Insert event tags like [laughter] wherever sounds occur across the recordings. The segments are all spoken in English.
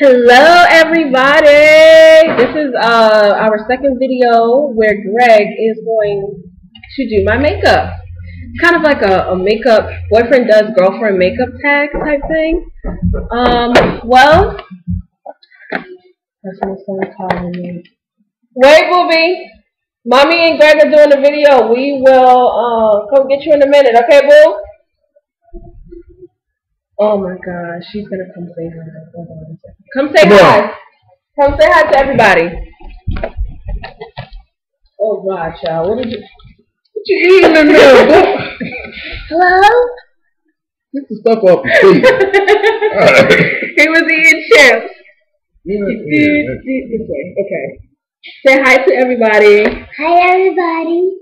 Hello everybody! This is uh, our second video where Greg is going to do my makeup. Kind of like a, a makeup, boyfriend does girlfriend makeup tag type thing. Um, well, that's my son calling me. Wait, booby! Mommy and Greg are doing the video. We will uh, come get you in a minute, okay, boo? Oh my gosh, she's gonna hi. Hold on a second. Come say Come hi. on. Come say hi to everybody. Oh God, child, what did you? What you eating in there? [laughs] Hello? Get the stuff off your feet. [laughs] he was eating chips. Yeah, yeah. This way. Okay. Say hi to everybody. Hi everybody,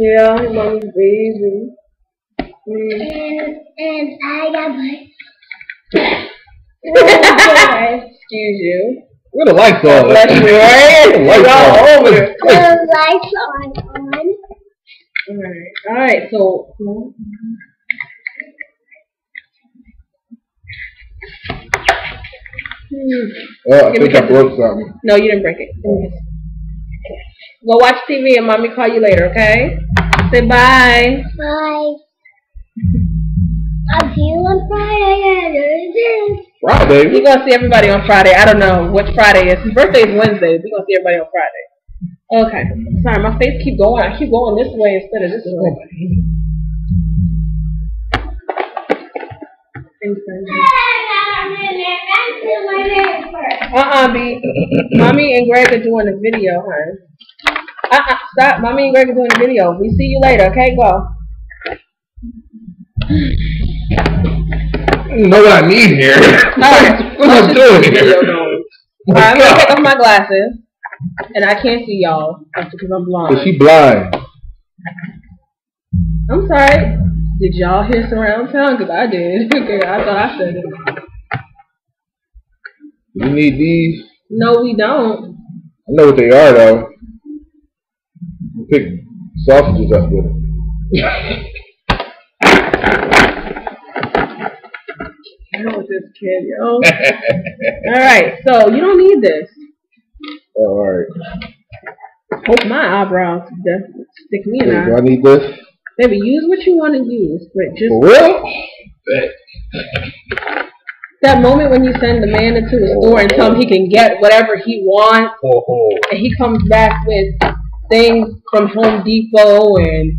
Yeah, mommy's baby. Mm. and and I got my Excuse you. Where the lights on? Bless you, right? Where the lights on? over there. the lights are on. Alright, alright, so Hmm. Oh, I think I broke something. No, you didn't break it. Go watch TV and mommy call you later, okay? Say bye. Bye. I'll see you on Friday. Friday. You're gonna see everybody on Friday. I don't know which Friday is. His birthday is Wednesday. We're gonna see everybody on Friday. Okay. Sorry, my face keep going. I keep going this way instead of this way. Uh-uh, B. Mommy and Greg are doing a video, huh? Uh-uh, stop. Mommy and Greg are doing a video. We see you later, okay? Go. Know what I need here. Alright. [laughs] what am I doing here? Oh Alright, I'm gonna take off my glasses. And I can't see y'all because I'm blind. Is she blind? I'm sorry. Did y'all hear surround sound? Because I did. [laughs] okay, I thought I said it. You need these? No, we don't. I know what they are though. Pick sausages up with them. [laughs] I know with this kid, yo. [laughs] Alright, so you don't need this. Oh, Alright. Hope my eyebrows death stick me in Do. I need this? Baby, use what you want to use, but just For real? That moment when you send the man into the store and tell him he can get whatever he wants, Oh, oh. and he comes back with things from Home Depot and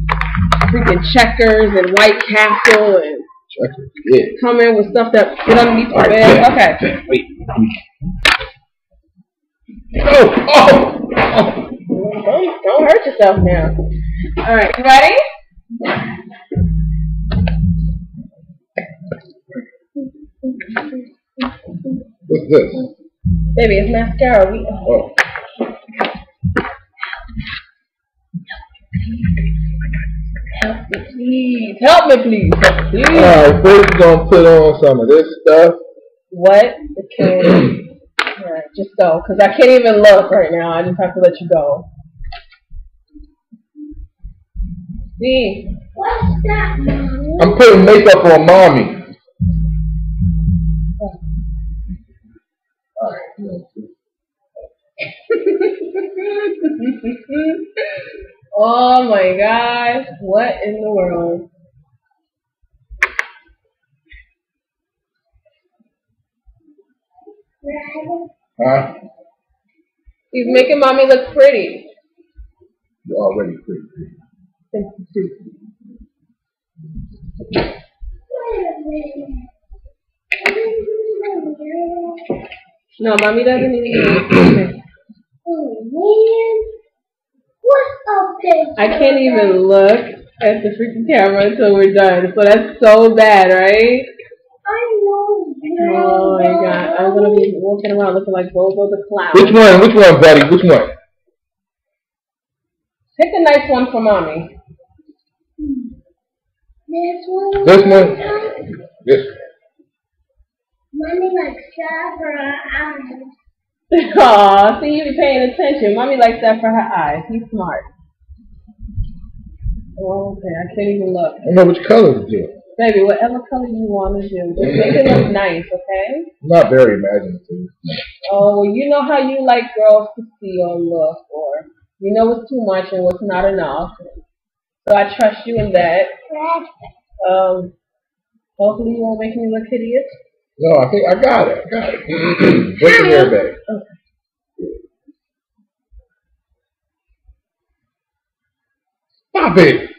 freaking checkers and White Castle and Check it. Yeah. come in with stuff that fit underneath the bed. bet. Okay. Wait. Oh, oh, oh. Don't, don't hurt yourself now. Alright, you ready? What's this? Baby, it's mascara. We, Oh. Please. Help me, please. Please. Alright, first we're gonna put on some of this stuff. What? Okay. [clears throat] Alright, just go. Because I can't even look right now. I just have to let you go. See? What's that, Mommy? I'm putting makeup on mommy. [laughs] oh my gosh. What in the world? Huh? He's making mommy look pretty. You're already pretty. Thank you, too. No, mommy doesn't need [clears throat] okay. Oh man, what's up there? I can't even look at the freaking camera until we're done. So that's so bad, right? I know. Oh my god. I'm gonna be walking around looking like Bobo the Clown. Which one? Which one, buddy? Which one? Pick a nice one for mommy. This one. This one? This Mommy likes that for her eyes. [laughs] Aw, see you be paying attention. Mommy likes that for her eyes. He's smart. Oh, okay, I can't even look. I don't know which color to do. Baby, whatever color you want to do, just make it look nice, okay? Not very imaginative. Oh, well, you know how you like girls to see or look, or you know what's too much and what's not enough. So I trust you in that. Um, hopefully you won't make me look hideous. No, I think I got it. I got it. [clears throat] What's the hair bag? Stop it!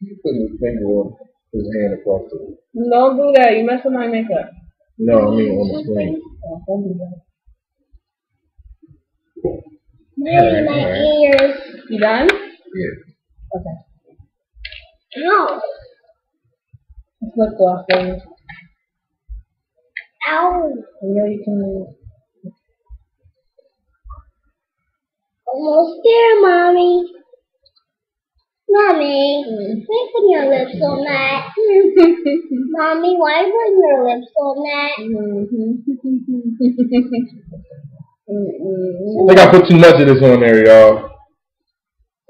He's putting his finger on his hand across the. Don't do that. You mess with my makeup. No, I mean on the screen. Oh, don't do that. Maybe my ears. You done? Yeah. Okay. No. Let's look off then. Ow. You know you can move. Almost there, mommy. Mommy, why put your lips on that? Mommy, why put your lips on that? Mm-mm. I think I put too much of this on there, y'all.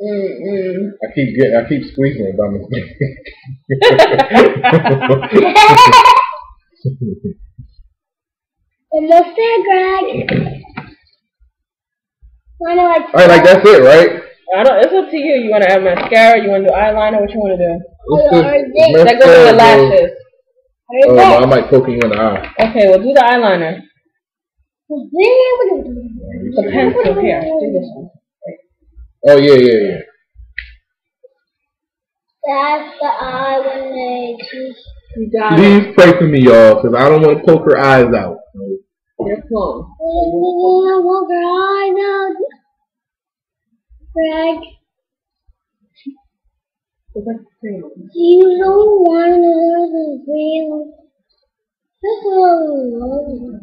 Mm-mm. I keep getting, I keep squeezing it by mistake. [laughs] Almost there, Greg. Wanna like Alright, like that's it, right? I don't. It's up to you. You want to add mascara? You want to do eyeliner? What you want to do? What's this? this- That goes with the Mascara lashes. goes- Oh, no, I might poke you in the eye. Okay, well do the eyeliner. The pencil here. Do this one. Oh yeah, yeah, yeah. That's the eye when they choose. You. Please pray for me, y'all, because I don't want to poke her eyes out. You're close. Walk her eyes out. Greg, Look at the cream. you don't want to feel. Just a little.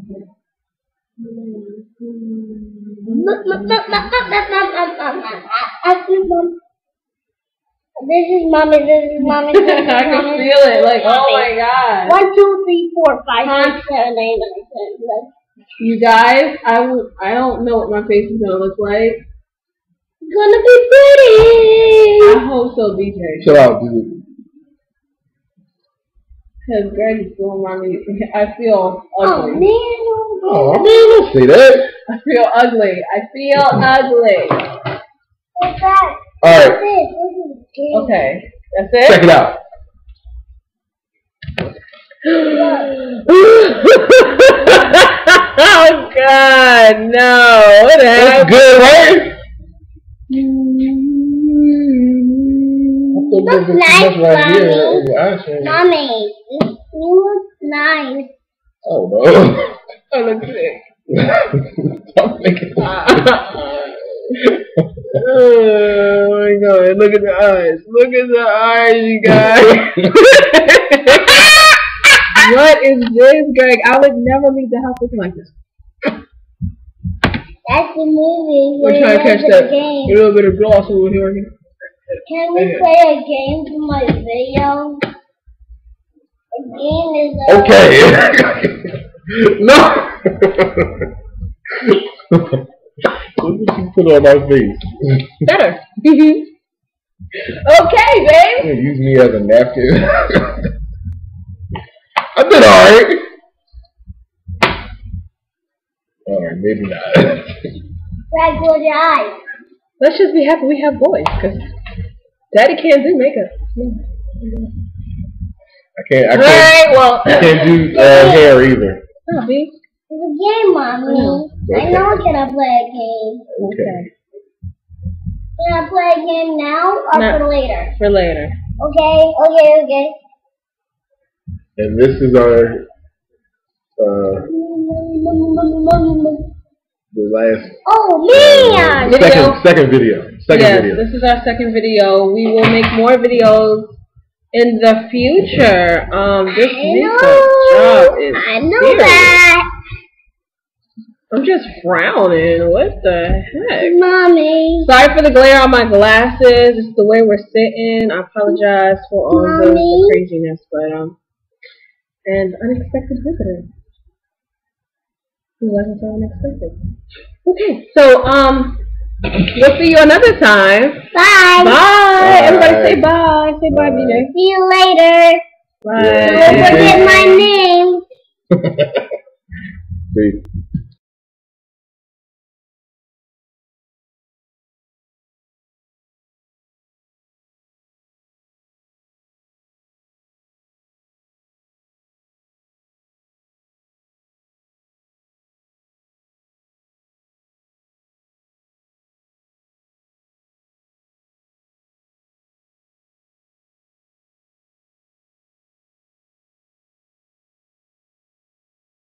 This is mommy, this is mommy, this is I can mommy. feel it. Like, oh my god. One, two, three, four, five, six, seven, eight, nine, ten, eleven. You guys, I. I don't know what my face is gonna look like. It's gonna be pretty. I hope so, DJ. Chill out, dude. Because Greg is doing my me. I feel ugly. Oh ugly. man. Oh, oh man, don't say that. I feel ugly. I feel ugly. What's that? All right, This, this is good. Okay, that's it. check it out. [laughs] oh God, no! What That's happened? good, right? Thought there nice, much right here. Mommy. in your eye. Mommy, you look nice. Oh no. [laughs] I look sick. Stop making oh my God! Look at the eyes. Look at the eyes, you guys. [laughs] what is this, Greg? I would never leave the house looking like this. That's the movie. We're trying to catch that Game. a little bit of gloss over here. Can we play a game for my video? A game is a Okay. [laughs] [laughs] no. [laughs] what did you put on my face? Better. okay, babe. You Use me as a napkin. I did alright. Alright, maybe not. Greg, close your eyes. Let's just be happy we have boys, cause Daddy can't do makeup. I can't. I can't. Alright, well. I can't do uh, hair either. Oh, B. It's a game, mommy. I know I can play a game. Okay. Can I play a game now or No. for later? For later. Okay, okay, okay. And this is our uh, the last Oh man! Video. second second video. Second yes, video. this is our second video. We will make more videos in the future. Um, this I makeup know. job is I know serious. that. I'm just frowning. What the heck? Mommy. Sorry for the glare on my glasses. It's the way we're sitting. I apologize for all the, the craziness, but um, and unexpected visitor. Who wasn't so unexpected? Okay, so um, We'll see you another time. Bye. Bye. Bye. Everybody say bye. Say bye, Bye. BJ. See you later. Bye. Don't forget my name. [laughs] [laughs] See.